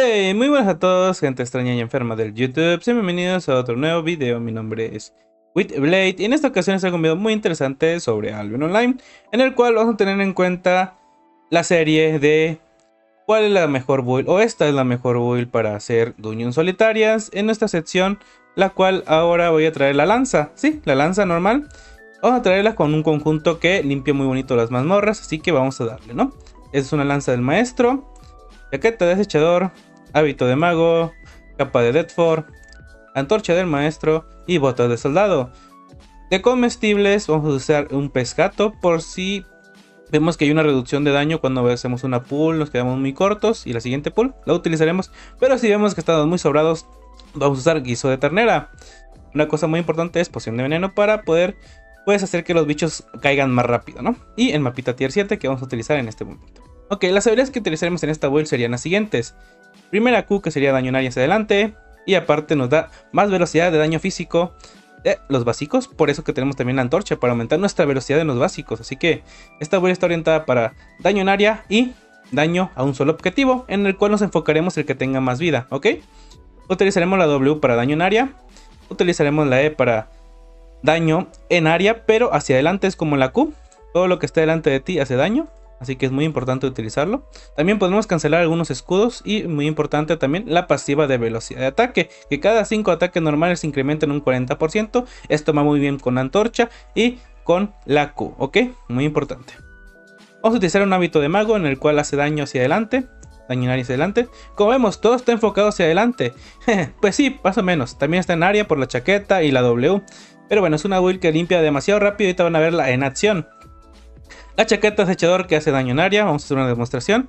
Hey, muy buenas a todos, gente extraña y enferma del YouTube. Sean bienvenidos a otro nuevo video. Mi nombre es Witblade y en esta ocasión es un video muy interesante sobre Albion Online, en el cual vamos a tener en cuenta la serie de cuál es la mejor build o esta es la mejor build para hacer dungeons solitarias en esta sección, la cual ahora voy a traer la lanza, sí, la lanza normal. Vamos a traerla con un conjunto que limpia muy bonito las mazmorras, así que vamos a darle, ¿no? Es una lanza del maestro, jaqueta de desechador, hábito de mago, capa de Deadford, antorcha del maestro y botas de soldado. De comestibles vamos a usar un pescato por si vemos que hay una reducción de daño cuando hacemos una pool, nos quedamos muy cortos y la siguiente pool la utilizaremos. Pero si vemos que estamos muy sobrados, vamos a usar guiso de ternera. Una cosa muy importante es poción de veneno para poder puedes hacer que los bichos caigan más rápido, ¿no? Y el mapita tier 7 que vamos a utilizar en este momento. Ok, las habilidades que utilizaremos en esta build serían las siguientes. Primera Q que sería daño en área hacia adelante. Y aparte nos da más velocidad de daño físico de los básicos. Por eso que tenemos también la antorcha para aumentar nuestra velocidad en los básicos. Así que esta build está orientada para daño en área y daño a un solo objetivo. En el cual nos enfocaremos el que tenga más vida. ¿Ok? Utilizaremos la W para daño en área. Utilizaremos la E para daño en área. Pero hacia adelante es como la Q. Todo lo que esté delante de ti hace daño. Así que es muy importante utilizarlo. También podemos cancelar algunos escudos y muy importante también la pasiva de velocidad de ataque. Que cada 5 ataques normales se incrementen un 40%. Esto va muy bien con antorcha y con la Q, ¿ok? Muy importante. Vamos a utilizar un hábito de mago en el cual hace daño hacia adelante. Daño en hacia adelante. Como vemos, todo está enfocado hacia adelante. pues sí, más o menos. También está en área por la chaqueta y la W. Pero bueno, es una build que limpia demasiado rápido y ahorita van a verla en acción. La chaqueta acechador que hace daño en área. Vamos a hacer una demostración.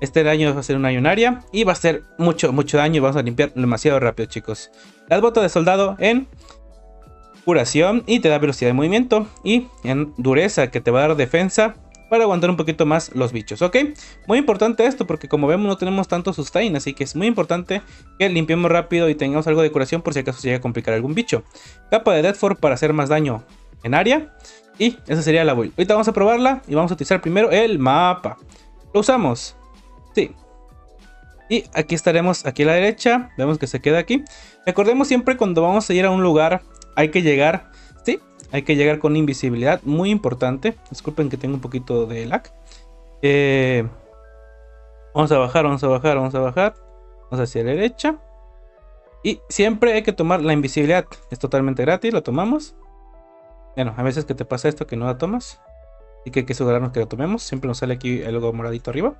Este daño va a ser un daño en área. Y va a ser mucho, mucho daño. Y vamos a limpiar demasiado rápido, chicos. Las botas de soldado en curación. Y te da velocidad de movimiento. Y en dureza que te va a dar defensa. Para aguantar un poquito más los bichos, ¿ok? Muy importante esto porque como vemos no tenemos tanto sustain, así que es muy importante que limpiemos rápido y tengamos algo de curación por si acaso se llega a complicar algún bicho. Capa de Deadford para hacer más daño en área. Y esa sería la build. Ahorita vamos a probarla y vamos a utilizar primero el mapa. ¿Lo usamos? Sí. Y aquí estaremos, aquí a la derecha. Vemos que se queda aquí. Recordemos siempre cuando vamos a ir a un lugar hay que llegar, sí, hay que llegar con invisibilidad. Muy importante. Disculpen que tengo un poquito de lag. Eh, vamos a bajar, vamos a bajar, vamos a bajar. Vamos hacia la derecha. Y siempre hay que tomar la invisibilidad. Es totalmente gratis, lo tomamos. Bueno, a veces que te pasa esto que no la tomas. Y que hay que asegurarnos que la tomemos. Siempre nos sale aquí algo moradito arriba.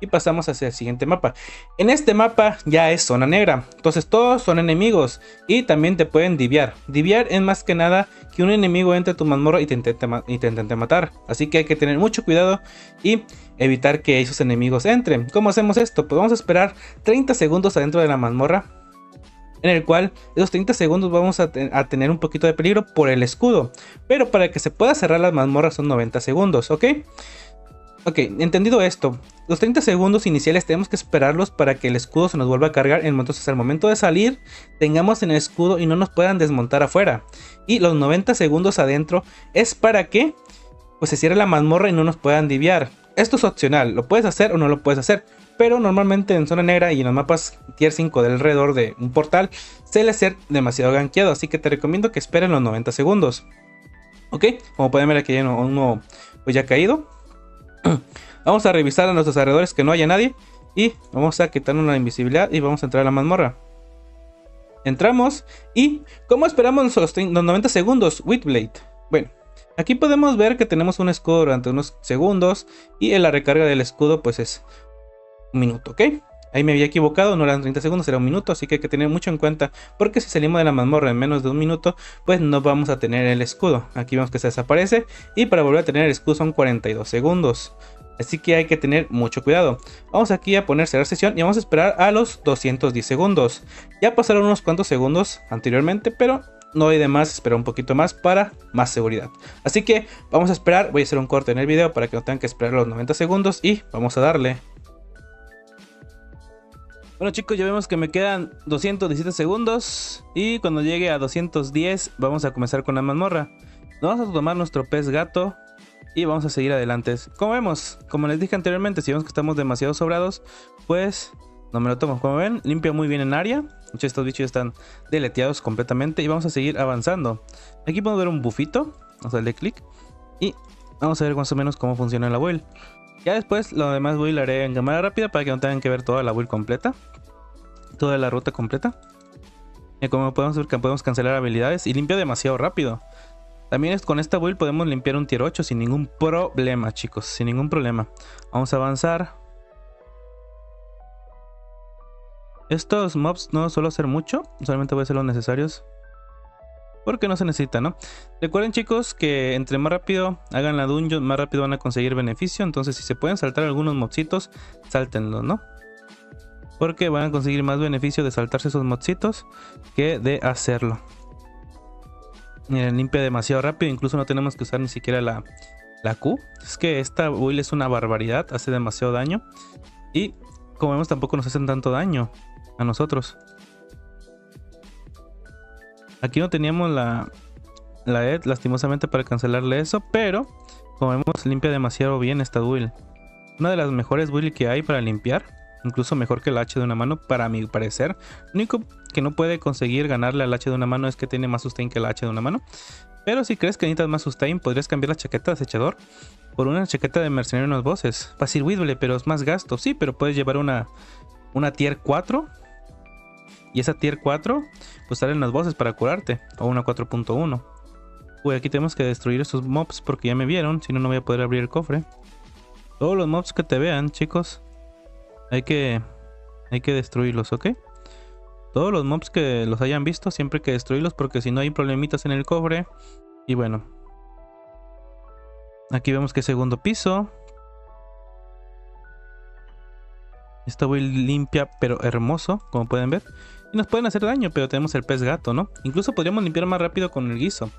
Y pasamos hacia el siguiente mapa. En este mapa ya es zona negra. Entonces todos son enemigos. Y también te pueden diviar. Diviar es más que nada que un enemigo entre tu mazmorra y te, intente, y te intente matar. Así que hay que tener mucho cuidado y evitar que esos enemigos entren. ¿Cómo hacemos esto? Pues vamos a esperar 30 segundos adentro de la mazmorra en el cual esos 30 segundos vamos a, tener un poquito de peligro por el escudo. Pero para que se pueda cerrar las mazmorras son 90 segundos, ¿ok? Ok, entendido esto, los 30 segundos iniciales tenemos que esperarlos para que el escudo se nos vuelva a cargar. Entonces al momento de salir tengamos en el escudo y no nos puedan desmontar afuera. Y los 90 segundos adentro es para que pues se cierre la mazmorra y no nos puedan diviar. Esto es opcional, lo puedes hacer o no lo puedes hacer pero normalmente en zona negra y en los mapas tier 5 del alrededor de un portal suele ser demasiado gankeado, así que te recomiendo que esperen los 90 segundos. Ok, como pueden ver aquí hay uno, pues ya caído. vamos a revisar a nuestros alrededores que no haya nadie y vamos a quitar una invisibilidad y vamos a entrar a la mazmorra. Entramos y como esperamos los, 90 segundos, Witblade. Bueno, aquí podemos ver que tenemos un escudo durante unos segundos y la recarga del escudo pues es un minuto, ¿ok? Ahí me había equivocado, no eran 30 segundos, era un minuto, así que hay que tener mucho en cuenta, porque si salimos de la mazmorra en menos de un minuto, pues no vamos a tener el escudo. Aquí vemos que se desaparece, y para volver a tener el escudo son 42 segundos. Así que hay que tener mucho cuidado. Vamos aquí a poner cerrar sesión y vamos a esperar a los 210 segundos. Ya pasaron unos cuantos segundos anteriormente, pero no hay de más esperar un poquito más para más seguridad. Así que vamos a esperar, voy a hacer un corte en el video para que no tengan que esperar los 90 segundos y vamos a darle. Bueno chicos, ya vemos que me quedan 217 segundos y cuando llegue a 210 vamos a comenzar con la mazmorra. vamos a tomar nuestro pez gato y vamos a seguir adelante. Como vemos, como les dije anteriormente, si vemos que estamos demasiado sobrados, pues No me lo tomo. Como ven, limpia muy bien en área. Muchos estos bichos están deleteados completamente. Y vamos a seguir avanzando. Aquí podemos ver un bufito. Vamos a darle clic. Y vamos a ver más o menos cómo funciona la build. Ya después lo demás build haré en cámara rápida para que no tengan que ver toda la build completa. Toda la ruta completa. Y como podemos ver que podemos cancelar habilidades y limpia demasiado rápido. También con esta build podemos limpiar un tier 8 sin ningún problema, chicos. Sin ningún problema. Vamos a avanzar. Estos mobs no suelo hacer mucho. Solamente voy a hacer los necesarios. Porque no se necesita, ¿no? Recuerden, chicos, que entre más rápido hagan la dungeon, más rápido van a conseguir beneficio. Entonces, si se pueden saltar algunos mobsitos, sáltenlos, ¿no? Porque van a conseguir más beneficio de saltarse esos mobsitos que de hacerlo. Miren, limpia demasiado rápido. Incluso no tenemos que usar ni siquiera la, la Q. Es que esta build es una barbaridad. Hace demasiado daño. Y como vemos tampoco nos hacen tanto daño a nosotros. Aquí no teníamos la, la ED lastimosamente para cancelarle eso. Pero como vemos limpia demasiado bien esta build. Una de las mejores builds que hay para limpiar. Incluso mejor que el H de una mano para mi parecer. Lo único que no puede conseguir ganarle al H de una mano es que tiene más sustain que el H de una mano. Pero si crees que necesitas más sustain, podrías cambiar la chaqueta de acechador por una chaqueta de mercenario en los bosses. Fácil pero es más gasto. Sí, pero puedes llevar una, una tier 4. Y esa tier 4, pues sale en los bosses para curarte. O una 4.1. Uy, aquí tenemos que destruir estos mobs porque ya me vieron. Si no, no voy a poder abrir el cofre. Todos los mobs que te vean, chicos. Hay que, hay que destruirlos, ¿ok? Todos los mobs que los hayan visto, siempre hay que destruirlos porque si no hay problemitas en el cofre. Y bueno. Aquí vemos que segundo piso. Está muy limpia pero hermoso, como pueden ver. Y nos pueden hacer daño, pero tenemos el pez gato, ¿no? Incluso podríamos limpiar más rápido con el guiso.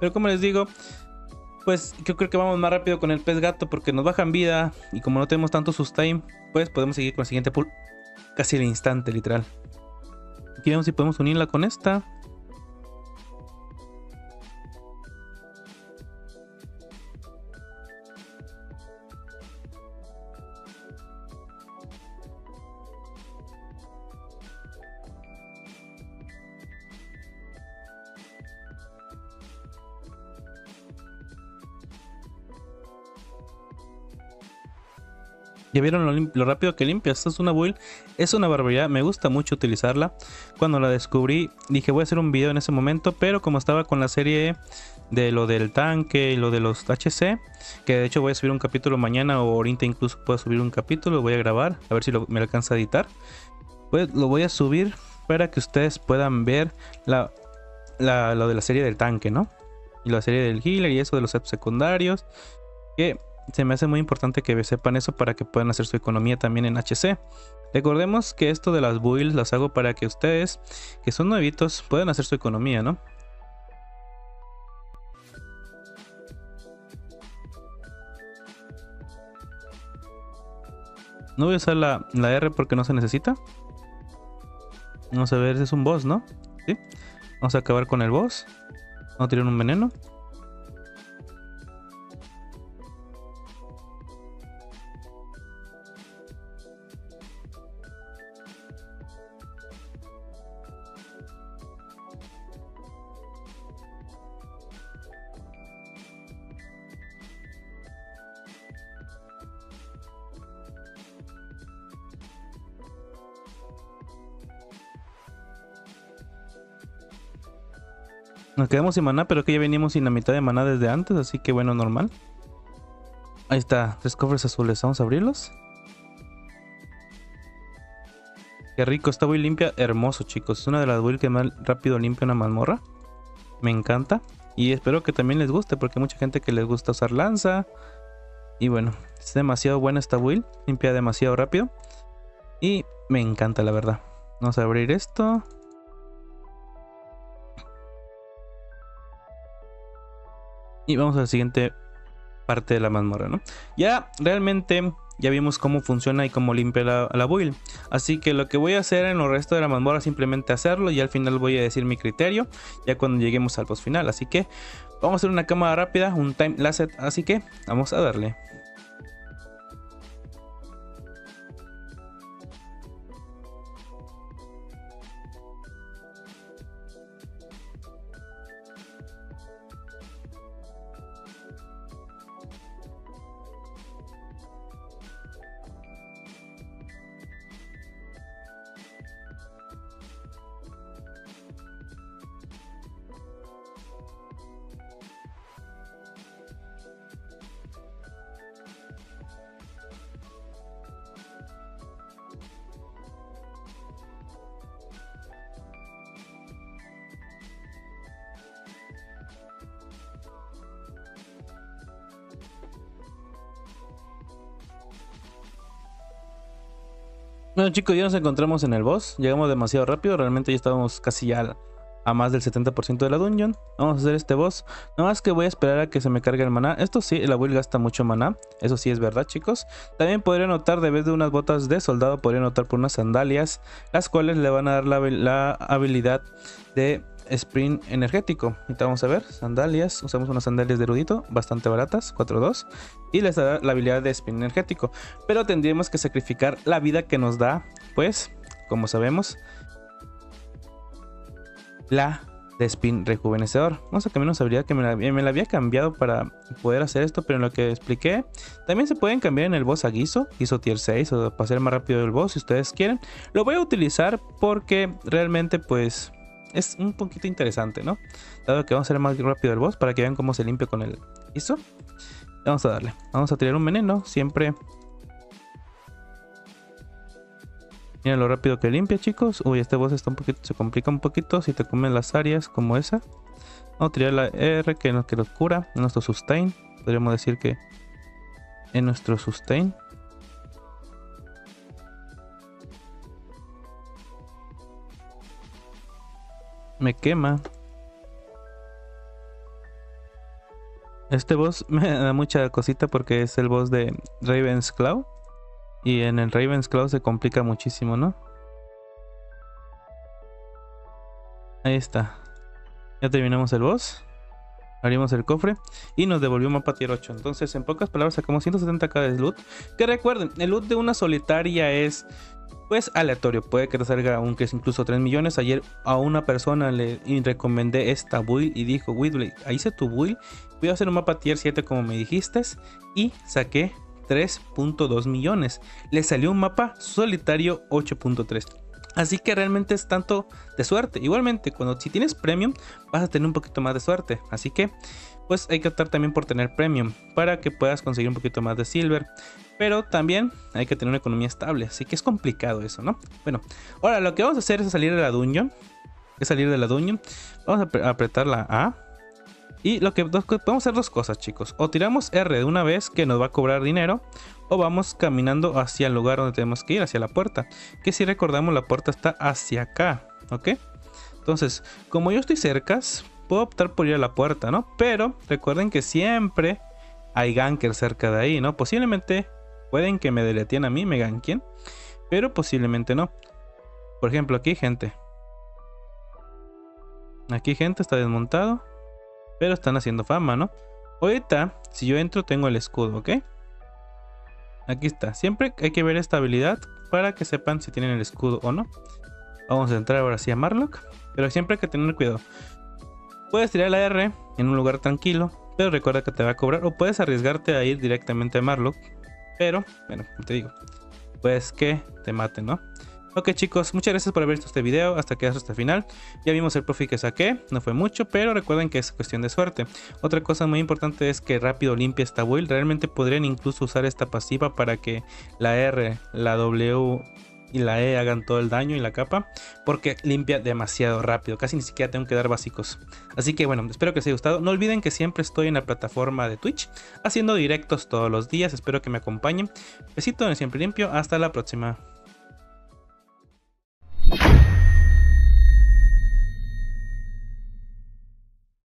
Pero como les digo, pues yo creo que vamos más rápido con el pez gato porque nos bajan vida. Y como no tenemos tanto sustain, pues podemos seguir con el siguiente pool casi al instante, literal. Aquí vemos si podemos unirla con esta. Ya vieron lo, rápido que limpia. Esta es una build. Es una barbaridad. Me gusta mucho utilizarla. Cuando la descubrí dije voy a hacer un video en ese momento. Pero como estaba con la serie de lo del tanque y lo de los HC. Que de hecho voy a subir un capítulo mañana o ahorita incluso puedo subir un capítulo. Lo voy a grabar. A ver si me alcanza a editar. Pues lo voy a subir para que ustedes puedan ver la, lo de la serie del tanque, ¿no? Y la serie del healer y eso de los secundarios. Que se me hace muy importante que sepan eso para que puedan hacer su economía también en HC. Recordemos que esto de las builds las hago para que ustedes, que son nuevitos, puedan hacer su economía, ¿no? No voy a usar la, la, R porque no se necesita. Vamos a ver, ese es un boss, ¿no? Sí. Vamos a acabar con el boss. Vamos a tirar un veneno. Nos quedamos sin maná, pero que ya venimos sin la mitad de maná desde antes, así que bueno, normal. Ahí está, tres cofres azules, vamos a abrirlos. Qué rico, está muy limpia, hermoso chicos. Es una de las builds que más rápido limpia una mazmorra. Me encanta. Y espero que también les guste, porque hay mucha gente que les gusta usar lanza. Y bueno, es demasiado buena esta build, limpia demasiado rápido. Y me encanta la verdad. Vamos a abrir esto. Y vamos a la siguiente parte de la mazmorra, ¿no? Ya realmente ya vimos cómo funciona y cómo limpia la, la, build. Así que lo que voy a hacer en el resto de la mazmorra simplemente hacerlo y al final voy a decir mi criterio ya cuando lleguemos al boss final. Así que vamos a hacer una cámara rápida, un time así que vamos a darle. Bueno chicos, ya nos encontramos en el boss. Llegamos demasiado rápido. Realmente ya estábamos casi ya a más del 70% de la dungeon. Vamos a hacer este boss. Nada más que voy a esperar a que se me cargue el maná. Esto sí, la build gasta mucho maná. Eso sí es verdad, chicos. También podría notar, de vez de unas botas de soldado, podría notar por unas sandalias, las cuales le van a dar la, habilidad de sprint energético. Ahorita vamos a ver, sandalias, usamos unas sandalias de erudito, bastante baratas, 4.2, y les da la habilidad de sprint energético. Pero tendríamos que sacrificar la vida que nos da, pues, como sabemos, la de spin rejuvenecedor. Vamos a cambiar una habilidad que me la, había cambiado para poder hacer esto, pero en lo que expliqué, también se pueden cambiar en el boss a Guiso, Guiso tier 6 o para hacer más rápido el boss si ustedes quieren. Lo voy a utilizar porque realmente pues es un poquito interesante, ¿no? Dado que vamos a hacer más rápido el boss para que vean cómo se limpia con el Guiso. Vamos a darle, vamos a tirar un veneno, siempre Mira lo rápido que limpia, chicos. Uy, este boss está un poquito, se complica un poquito si te comen las áreas como esa. Vamos a tirar la R que nos, que nos cura, nuestro sustain. Podríamos decir que en nuestro sustain. Me quema. Este boss me da mucha cosita porque es el boss de Raven's Claw. Y en el Raven's Claw se complica muchísimo, ¿no? Ahí está. Ya terminamos el boss. Abrimos el cofre y nos devolvió mapa tier 8. Entonces, en pocas palabras, sacamos 170k de loot. Que recuerden, el loot de una solitaria es pues aleatorio. Puede que te salga aunque es incluso 3 millones. Ayer a una persona le recomendé esta build y dijo, Whitley, ahí hice tu build. Voy a hacer un mapa tier 7 como me dijiste. Y saqué 3.2 millones. Le salió un mapa solitario 8.3. Así que realmente es tanto de suerte. Igualmente, cuando si tienes premium, vas a tener un poquito más de suerte. Así que, pues hay que optar también por tener premium para que puedas conseguir un poquito más de silver. Pero también hay que tener una economía estable. Así que es complicado eso, ¿no? Bueno, ahora lo que vamos a hacer es salir de la dungeon. Es salir de la dungeon. Vamos a apretar la A y lo que a hacer dos cosas, chicos. O tiramos R de una vez que nos va a cobrar dinero. O vamos caminando hacia el lugar donde tenemos que ir, hacia la puerta. Que si recordamos, la puerta está hacia acá. ¿Ok? Entonces, como yo estoy cerca, puedo optar por ir a la puerta, ¿no? Pero recuerden que siempre hay gankers cerca de ahí, ¿no? Posiblemente pueden que me deleteen a mí, me ganken. Pero posiblemente no. Por ejemplo, aquí gente. Aquí gente está desmontado. Pero están haciendo fama, ¿no? Ahorita, si yo entro, tengo el escudo, ¿ok? Aquí está. Siempre hay que ver esta habilidad para que sepan si tienen el escudo o no. Vamos a entrar ahora sí a Marlock. Pero siempre hay que tener cuidado. Puedes tirar la R en un lugar tranquilo. Pero recuerda que te va a cobrar. O puedes arriesgarte a ir directamente a Marlock. Pero, bueno, te digo. Pues que te maten, ¿no? Ok chicos, muchas gracias por haber visto este video hasta que hasta el final. Ya vimos el profit que saqué, no fue mucho, pero recuerden que es cuestión de suerte. Otra cosa muy importante es que rápido limpia esta build. Realmente podrían incluso usar esta pasiva para que la R, la W y la E hagan todo el daño y la capa, porque limpia demasiado rápido, casi ni siquiera tengo que dar básicos. Así que bueno, espero que os haya gustado. No olviden que siempre estoy en la plataforma de Twitch, haciendo directos todos los días, espero que me acompañen. Besito en Siempre Limpio, hasta la próxima.